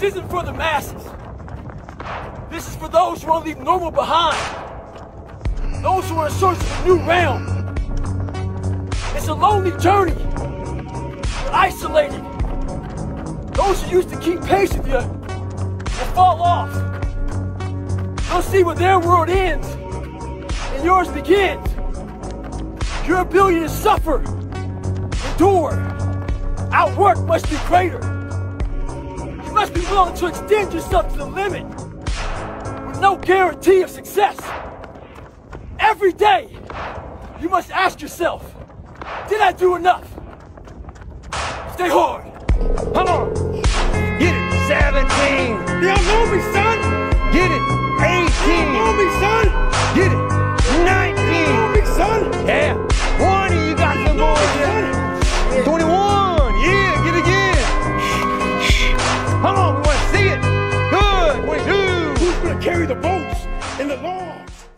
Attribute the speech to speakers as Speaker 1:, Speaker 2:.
Speaker 1: This isn't for the masses. This is for those who want to leave normal behind. Those who are in search of a new realm. It's a lonely journey. You're isolated. Those who used to keep pace with you will fall off. They'll see where their world ends and yours begins. Your ability to suffer, endure, outwork must be greater. Must be willing to extend yourself to the limit with no guarantee of success. Every day, you must ask yourself, did I do enough? Stay hard.
Speaker 2: Come on. Get it. 17.
Speaker 1: Y'all know me, carry the boats and the logs?